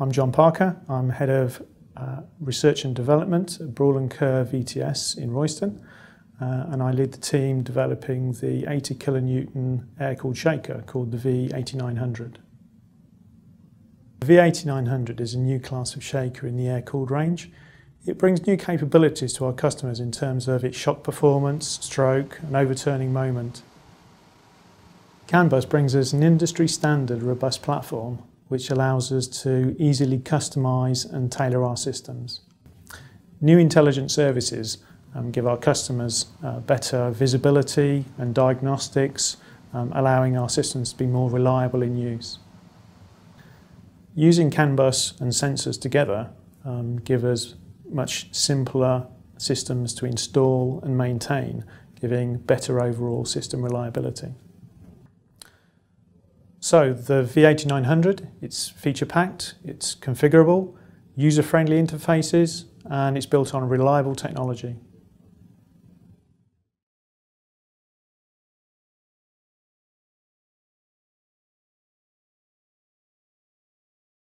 I'm John Parker. I'm head of uh, research and development at Brüel and Kjær VTS in Royston. Uh, and I lead the team developing the 80 kilonewton air-cooled shaker called the V8900. The V8900 is a new class of shaker in the air-cooled range. It brings new capabilities to our customers in terms of its shock performance, stroke and overturning moment. CAN bus brings us an industry standard robust platform which allows us to easily customise and tailor our systems. New intelligent services um, give our customers uh, better visibility and diagnostics, um, allowing our systems to be more reliable in use. Using CAN bus and sensors together um, give us much simpler systems to install and maintain, giving better overall system reliability. So the V8900, it's feature packed, it's configurable, user-friendly interfaces, and it's built on reliable technology.